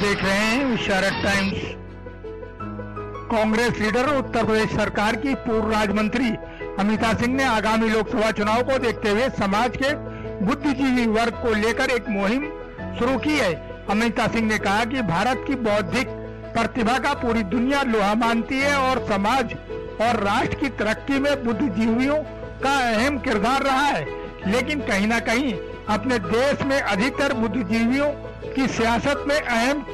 देख रहे हैं इशारत टाइम्स। कांग्रेस लीडर उत्तर प्रदेश सरकार की पूर्व राज्य मंत्री अमिता सिंह ने आगामी लोकसभा चुनाव को देखते हुए समाज के बुद्धिजीवी वर्ग को लेकर एक मुहिम शुरू की है। अमिता सिंह ने कहा कि भारत की बौद्धिक प्रतिभा का पूरी दुनिया लोहा मानती है और समाज और राष्ट्र की तरक्की में बुद्धिजीवियों का अहम किरदार रहा है। लेकिन कहीं ना कहीं अपने देश में अधिकतर बुद्धिजीवियों की सियासत में अहम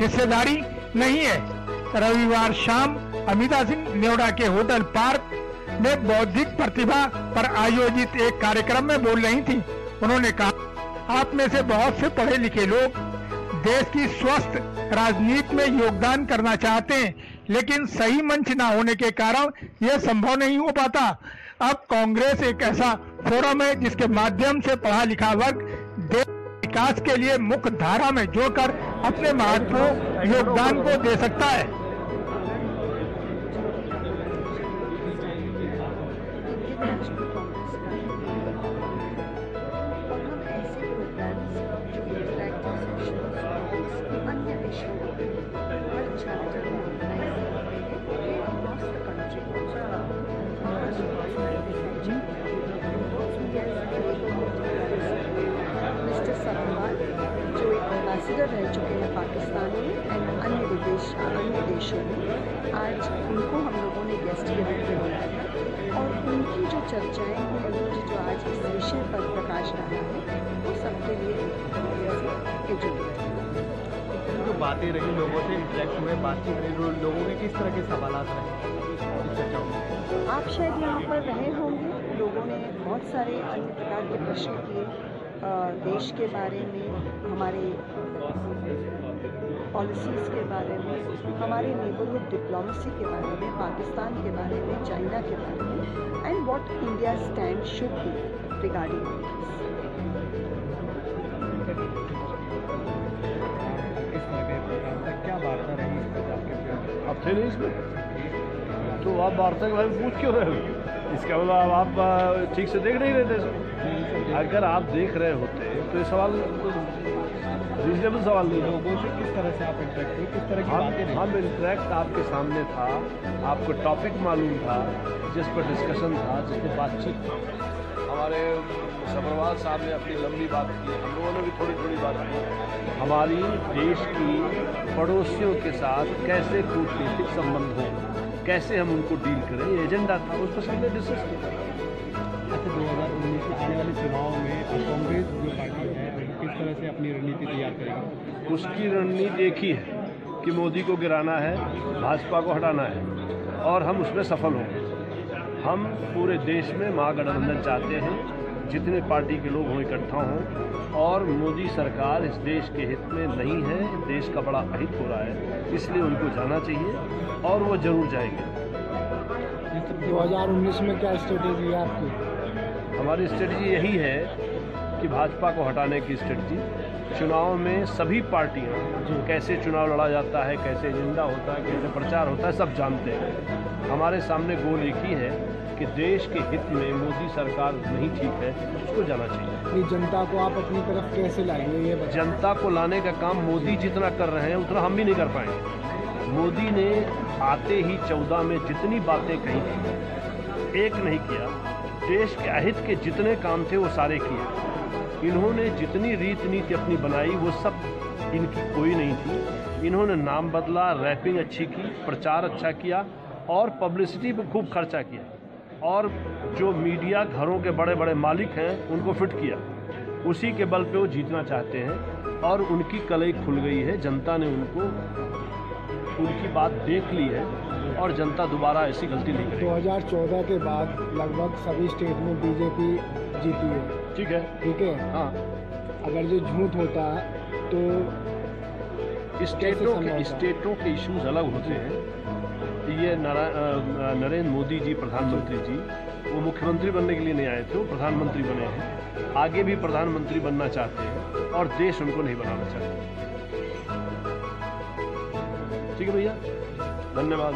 हिस्सेदारी नहीं है। रविवार शाम अमिता सिंह नेवड़ा के होटल पार्क में बौद्धिक प्रतिभा पर आयोजित एक कार्यक्रम में बोल रही थी। उन्होंने कहा, आप में से बहुत से पढ़े लिखे लोग देश की स्वस्थ राजनीति में योगदान करना चाहते हैं, लेकिन सही मंच न होने के कारण यह संभव नहीं हो पाता। अब कांग्रेस एक ऐसा फोरम है जिसके माध्यम से पढ़ा लिखा वर्ग विकास के लिए मुख्य धारा में जोड़कर अपने महत्वपूर्ण योगदान को दे सकता है। एक एम्बेसडर रह चुके हैं पाकिस्तान में एंड अन्य विदेश अन्य देशों में आज उनको हम लोगों ने गेस्ट के रूप में बुलाया था और उनकी जो चर्चाएँ हैं उन्होंने जो आज इस विषय पर प्रकाश डाला है वो सबके लिए जो बातें रही लोगों से इंटरेक्ट हुए बातचीत रही लोगों के किस तरह के सवाल रहे? आप शायद यहाँ पर रहे होंगे लोगों ने बहुत सारे अन्य प्रकार के प्रश्न किए देश के बारे में हमारे पॉलिसीज़ के बारे में हमारे नेबरहुड डिप्लोमेसी के बारे में पाकिस्तान के बारे में चाइना के बारे में and what India stand should be regarding आप थे नहीं इसमें? तो आप वार्ता के बारे में पूछ क्यों रहे हो? इसका मतलब आप, आप ठीक से देख नहीं रहे थे अगर आप देख रहे होते तो ये सवाल रीजनेबल सवाल नहीं था। लोगों से किस तरह से आप इंटरेक्ट हुए किस तरह की हम बातें हम इंटरेक्ट आपके सामने था आपको टॉपिक मालूम था जिस पर डिस्कशन था जिस पर बातचीत थी। हमारे सब्रवाल साहब ने अपनी लंबी बात की हम लोगों ने भी थोड़ी थोड़ी बात की। हमारी देश की पड़ोसियों के साथ कैसे कूटनीतिक संबंध हों? कैसे हम उनको डील करें? ये एजेंडा था उस पर सबने डिस्कस किया। अच्छा दो हज़ार उन्नीस के आने वाले चुनाव में कांग्रेस जो पार्टी है किस तरह से अपनी रणनीति तैयार करेगी? उसकी रणनीति एक ही है कि मोदी को गिराना है भाजपा को हटाना है और हम उसमें सफल होंगे। हम पूरे देश में महागठबंधन चाहते हैं जितने पार्टी के लोग हों इकट्ठा हों और मोदी सरकार इस देश के हित में नहीं है देश का बड़ा अहित हो रहा है इसलिए उनको जाना चाहिए और वो ज़रूर जाएँगे। 2019 में क्या स्ट्रेटेजी है आपकी? हमारी स्ट्रेटजी यही है कि भाजपा को हटाने की स्ट्रेटजी चुनाव में सभी पार्टियाँ कैसे चुनाव लड़ा जाता है कैसे एजेंडा होता है कैसे प्रचार होता है सब जानते हैं। हमारे सामने गोल एक ही है कि देश के हित में मोदी सरकार नहीं ठीक है उसको जाना चाहिए। जनता को आप अपनी तरफ़ कैसे लाएँगे ये जनता को लाने का काम मोदी जितना कर रहे हैं उतना हम भी नहीं कर पाएँगे। मोदी ने आते ही चौदह में जितनी बातें कही थी एक नहीं किया देश के अहित के जितने काम थे वो सारे किए। इन्होंने जितनी रीत नीति अपनी बनाई, वो सब इनकी कोई नहीं थी। इन्होंने नाम बदला, रैपिंग अच्छी की, प्रचार अच्छा किया और पब्लिसिटी पर खूब खर्चा किया। और जो मीडिया घरों के बड़े बड़े मालिक हैं, उनको फिट किया। उसी के बल पे वो जीतना चाहते हैं और उनकी कलई खुल गई है। जनता ने उनको, उनकी बात देख ली है और जनता दोबारा ऐसी गलती नहीं करेगी। 2014 के बाद लगभग सभी स्टेट में बीजेपी जीती है। ठीक है। ठीक है? हाँ। अगर जो झूठ होता तो स्टेटों के स्टेटों के इश्यूज़ अलग होते हैं। ये नरेंद्र मोदी जी प्रधानमंत्री जी वो मुख्यमंत्री बनने के लिए नहीं आए थे वो प्रधानमंत्री बने हैं। आगे भी प्रधानमंत्री बनना चाहते हैं और देश उनको नहीं बनाना चाहते। ठीक है भैया? धन्यवाद।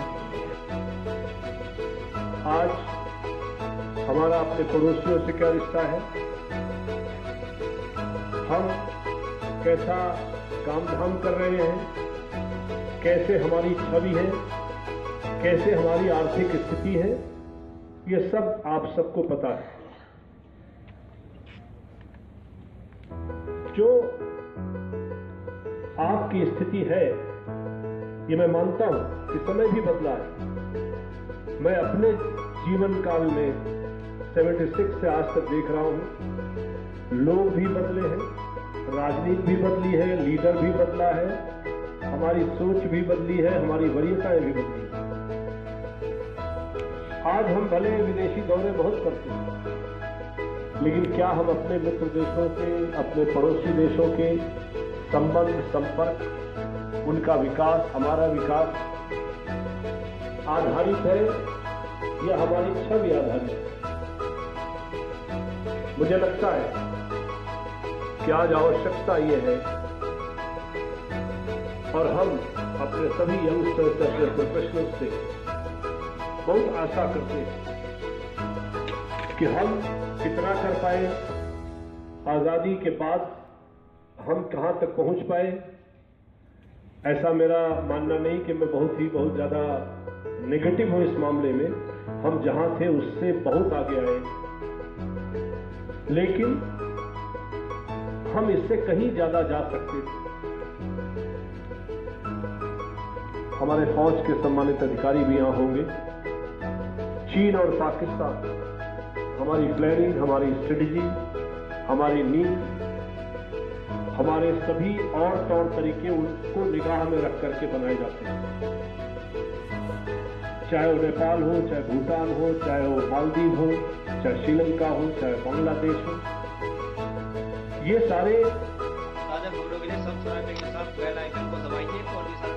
आज हमारा अपने पड़ोसियों से क्या रिश्ता है? हम कैसा काम धाम कर रहे हैं? कैसे हमारी छवि है? कैसे हमारी आर्थिक स्थिति है? ये सब आप सबको पता है। जो आपकी स्थिति है, ये मैं मानता हूँ कि समय भी बदला है। मैं अपने जीवन काल में 76 से आज तक देख रहा हूँ। लोग भी बदले हैं, राजनीति भी बदली है, लीडर भी बदला है, हमारी सोच भी बदली है, हमारी वरीयताएँ भी बदली है। आज हम भले विदेशी दौरे बहुत करते हैं, लेकिन क्या हम अपने मित्र देशों के अपने पड़ोसी देशों के संबंध, संपर्क, उनका विकास, हमारा विकास आधारित है या हमारी छवि आधारित है? मुझे लगता है कि आज आवश्यकता ये है? और हम अपने सभी यंगस्टर्स अपने प्रोफेशनल से बहुत आशा करते हैं कि हम कितना कर पाए, आज़ादी के बाद हम कहाँ तक पहुँच पाए। ऐसा मेरा मानना नहीं कि मैं बहुत ही बहुत ज़्यादा नेगेटिव हूँ इस मामले में। हम जहाँ थे उससे बहुत आगे आए। लेकिन हम इससे कहीं ज़्यादा जा सकते थे हमारे फौज के सम्मानित अधिकारी भी यहाँ होंगे। चीन और पाकिस्तान, हमारी प्लानिंग हमारी स्ट्रेटजी हमारी नीति हमारे सभी और तौर तरीके उनको निगाह में रख करके बनाए जाते हैं। चाहे वो नेपाल हो, चाहे भूटान हो, चाहे वो मालदीव हो, चाहे श्रीलंका हो, चाहे बांग्लादेश हो ये सारे ताज़ा खबरों के लिए सब्सक्राइब के साथ बेल आइकन को दबाइए और भी सारे